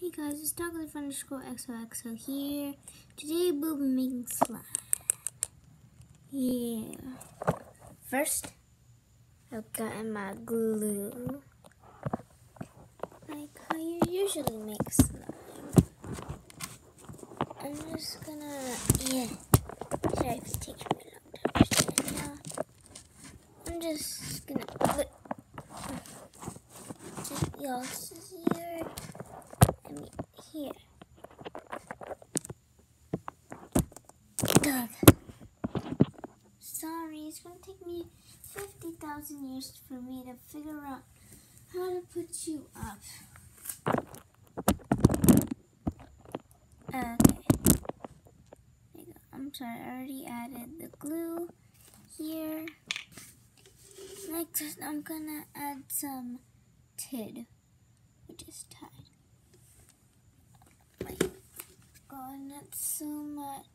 Hey guys, it's DogLife underscore XOXO here. Today we'll be making slime. Yeah. First, I've gotten my glue. Like how you usually make slime. I'm just gonna, yeah. Sorry if it takes me a long time. I'm just gonna put y'all here here. Doug. Sorry, it's gonna take me 50,000 years for me to figure out how to put you up. Okay. There you go. I'm sorry, I already added the glue here. Next, I'm gonna add some tid, which is Tide. My god, that's so much.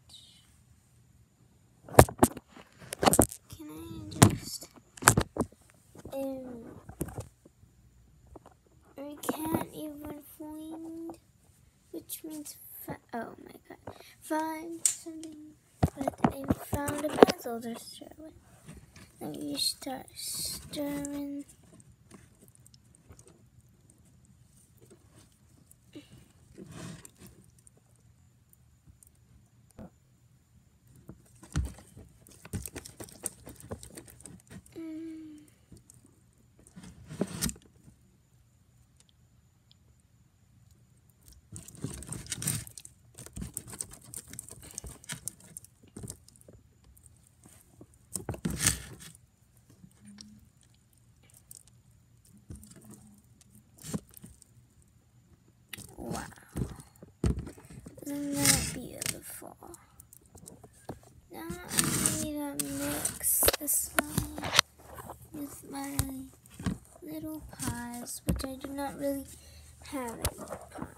Can I just... Um, I can't even find, which means, oh my god, find something, but I found a pencil to stir with. Then you start stirring. Isn't that beautiful? Now I need to mix the slime with my little paws, which I do not really have any paws.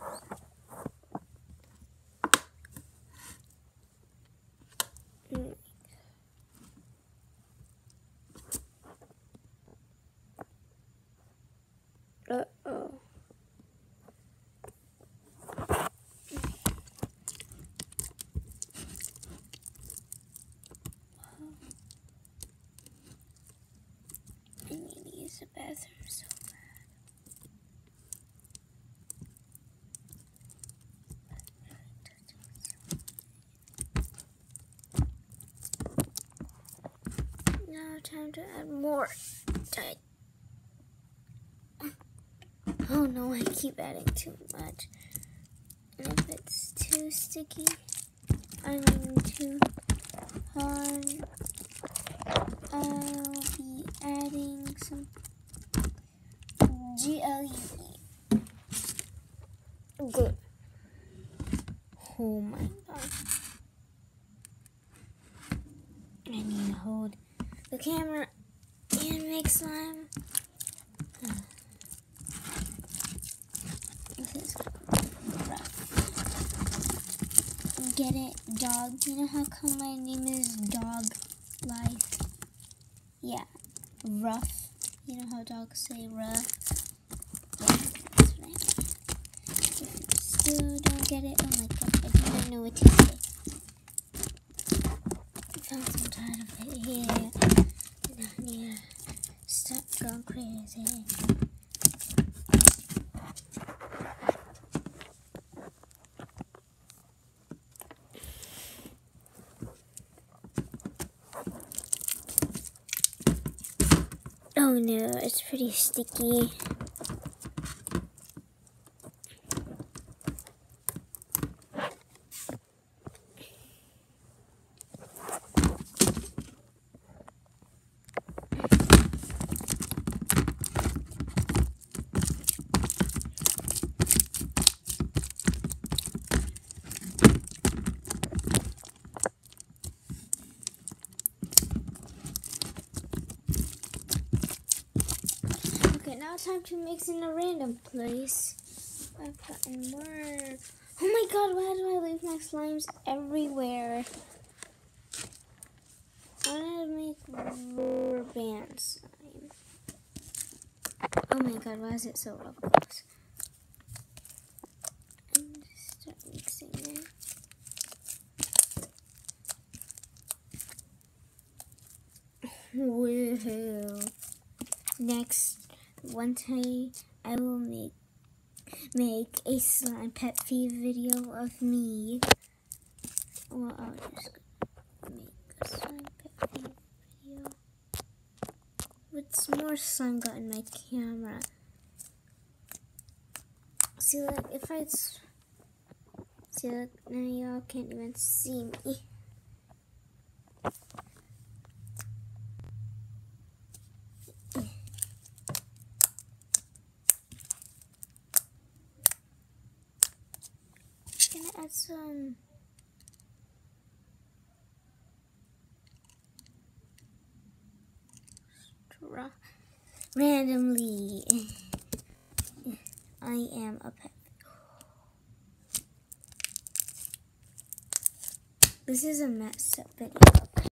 Use the bathroom so bad. Now time to add more. Tight. Oh no, I keep adding too much. And if it's too sticky, I mean too hard, I'll be adding some GLE. Good. Oh my god. I need to hold the camera and make slime. This is rough. Get it, dog? You know how come my name is Dog Life? Yeah, rough. You know how dogs say rough? Still don't get it, oh my god, I do not know what to say. Found some of it here. Need to stop going crazy. Oh no, it's pretty sticky. Okay, now time to mix in a random place. I've gotten more. Oh my god, why do I leave my slimes everywhere? I want to make rubber band slime. Oh my god, why is it so rough? it. Woohoo! Next, one time I will make make a slime pet peeve video of me. Well, I'll just make a slime pet peeve video. With more sun got in my camera. See, like, if I... See, look, now y'all can't even see me. Gonna add some um, straw randomly. I am a pet. This is a mess up video.